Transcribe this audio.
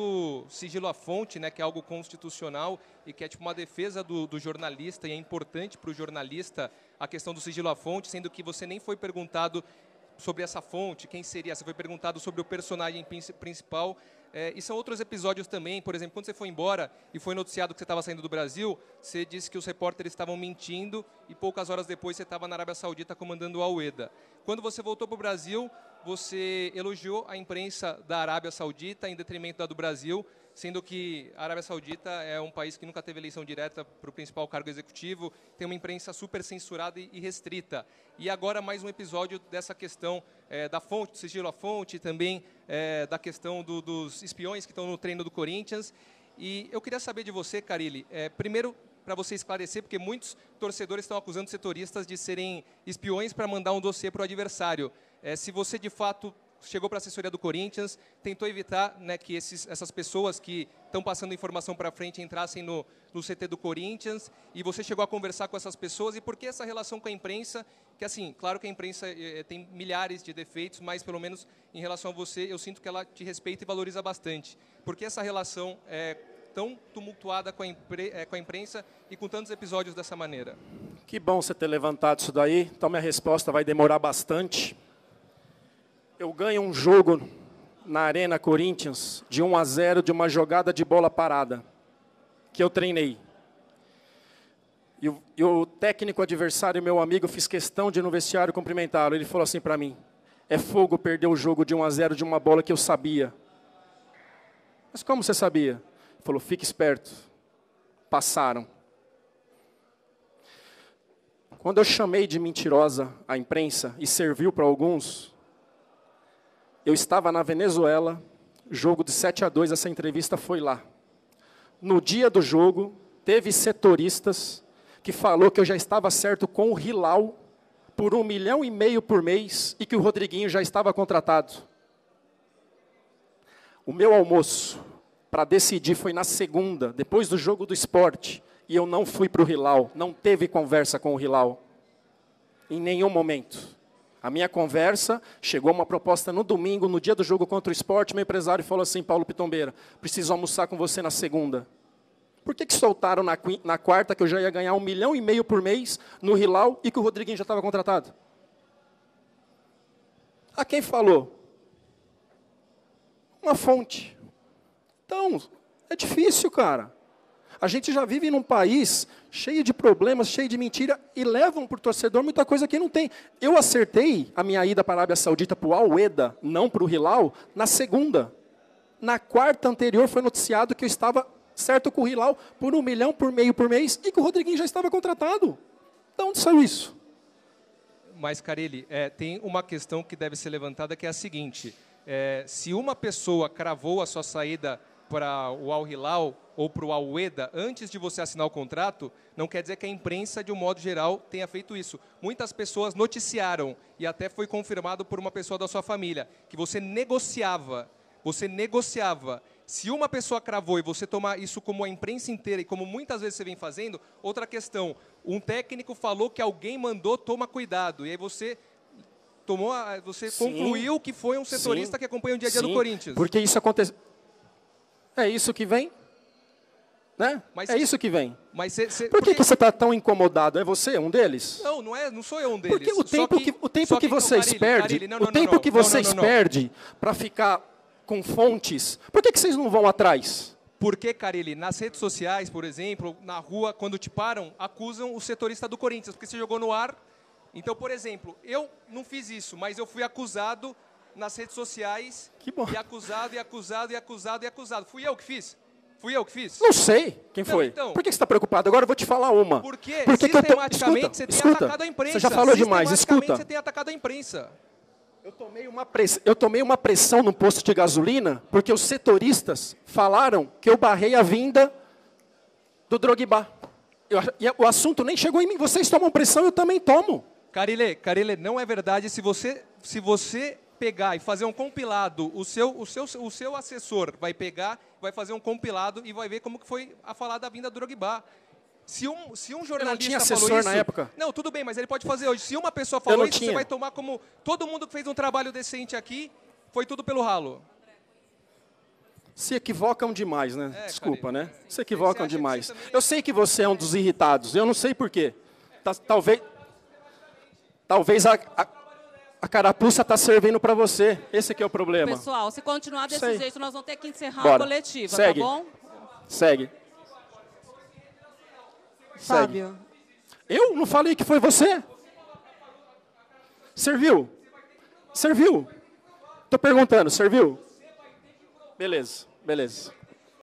do sigilo à fonte, né, que é algo constitucional e que é tipo uma defesa do, do jornalista e é importante para o jornalista a questão do sigilo à fonte, sendo que você nem foi perguntado sobre essa fonte, quem seria, você foi perguntado sobre o personagem principal é, e são outros episódios também, por exemplo, quando você foi embora e foi noticiado que você estava saindo do Brasil, você disse que os repórteres estavam mentindo e poucas horas depois você estava na Arábia Saudita comandando o Al-Ueda. Quando você voltou para o Brasil, você elogiou a imprensa da Arábia Saudita em detrimento da do Brasil, sendo que a Arábia Saudita é um país que nunca teve eleição direta para o principal cargo executivo, tem uma imprensa super censurada e restrita. E agora mais um episódio dessa questão é, da fonte, do sigilo à fonte, também é, da questão do, dos espiões que estão no treino do Corinthians. E eu queria saber de você, Carilli, é, primeiro para você esclarecer, porque muitos torcedores estão acusando setoristas de serem espiões para mandar um dossiê para o adversário. É, se você de fato chegou para a assessoria do Corinthians, tentou evitar né, que esses, essas pessoas que estão passando informação para frente entrassem no, no CT do Corinthians, e você chegou a conversar com essas pessoas, e por que essa relação com a imprensa, que assim, claro que a imprensa eh, tem milhares de defeitos, mas pelo menos em relação a você, eu sinto que ela te respeita e valoriza bastante. Por que essa relação é tão tumultuada com a, é, com a imprensa e com tantos episódios dessa maneira? Que bom você ter levantado isso daí, então minha resposta vai demorar bastante, eu ganho um jogo na Arena Corinthians de 1 a 0 de uma jogada de bola parada que eu treinei. E o, e o técnico adversário, meu amigo, fiz questão de no vestiário cumprimentá-lo. Ele falou assim para mim: "É fogo perder o jogo de 1 a 0 de uma bola que eu sabia". Mas como você sabia? Falou: "Fique esperto. Passaram". Quando eu chamei de mentirosa a imprensa e serviu para alguns, eu estava na Venezuela, jogo de 7 a 2, essa entrevista foi lá. No dia do jogo, teve setoristas que falou que eu já estava certo com o Hilal por um milhão e meio por mês e que o Rodriguinho já estava contratado. O meu almoço para decidir foi na segunda, depois do jogo do esporte, e eu não fui para o Hilal, não teve conversa com o Hilal, em nenhum momento. A minha conversa, chegou uma proposta no domingo, no dia do jogo contra o esporte, meu empresário falou assim, Paulo Pitombeira, preciso almoçar com você na segunda. Por que, que soltaram na, na quarta que eu já ia ganhar um milhão e meio por mês no Hilal e que o Rodriguinho já estava contratado? A quem falou? Uma fonte. Então, é difícil, cara. A gente já vive num país cheio de problemas, cheio de mentira, e levam para o torcedor muita coisa que não tem. Eu acertei a minha ida para a Arábia Saudita para o Al-Ueda, não para o Hilal, na segunda. Na quarta anterior foi noticiado que eu estava certo com o Hilal por um milhão por meio por mês e que o Rodriguinho já estava contratado. De onde saiu isso? Mas, Carilli, é, tem uma questão que deve ser levantada que é a seguinte. É, se uma pessoa cravou a sua saída para o Al Hilal ou para o Al Ueda antes de você assinar o contrato, não quer dizer que a imprensa, de um modo geral, tenha feito isso. Muitas pessoas noticiaram, e até foi confirmado por uma pessoa da sua família, que você negociava. Você negociava. Se uma pessoa cravou e você tomar isso como a imprensa inteira e como muitas vezes você vem fazendo, outra questão. Um técnico falou que alguém mandou, toma cuidado. E aí você tomou, você sim, concluiu que foi um setorista sim, que acompanha o dia a dia sim, do Corinthians. Porque isso acontece é isso que vem? Né? Mas, é isso que vem. Mas cê, cê, Por que, porque... que você está tão incomodado? É você um deles? Não, não, é, não sou eu um deles. Porque o tempo que, que, o tempo que, que vocês perdem, não, não, o tempo que vocês perdem para ficar com fontes, por que, que vocês não vão atrás? Porque, Carilli, nas redes sociais, por exemplo, na rua, quando te param, acusam o setorista do Corinthians, porque você jogou no ar. Então, por exemplo, eu não fiz isso, mas eu fui acusado nas redes sociais. Que bom. E acusado, e acusado, e acusado, e acusado. Fui eu que fiz? Fui eu que fiz? Não sei quem foi. Então, Por que você está preocupado? Agora eu vou te falar uma. Porque, Porque sistematicamente tô... escuta, você tem escuta. atacado a imprensa. Você já falou demais, escuta. você tem atacado a imprensa. Eu tomei, uma press... eu tomei uma pressão no posto de gasolina porque os setoristas falaram que eu barrei a vinda do Drogba. Eu... E o assunto nem chegou em mim. Vocês tomam pressão, eu também tomo. Carile, Carile, não é verdade. Se você, se você pegar e fazer um compilado, o seu, o seu, o seu assessor vai pegar, vai fazer um compilado e vai ver como que foi a falar da vinda do Drogba. Se um, se um jornalista eu não tinha assessor falou isso, na época. Não, tudo bem, mas ele pode fazer hoje. Se uma pessoa falou isso, tinha. você vai tomar como todo mundo que fez um trabalho decente aqui, foi tudo pelo ralo. Se equivocam demais, né? É, Desculpa, Karine. né? Se equivocam demais. também- Eu sei que você é um dos irritados. Eu não sei por quê. Tá- talvez, talvez a, a, a carapuça está servindo para você. Esse que é o problema. Pessoal, se continuar desse Sei. jeito, nós vamos ter que encerrar Bora. a coletiva, Segue. tá bom? Segue. Fábio. Eu não falei que foi você? Serviu? Serviu? Tô perguntando, serviu? Beleza, beleza.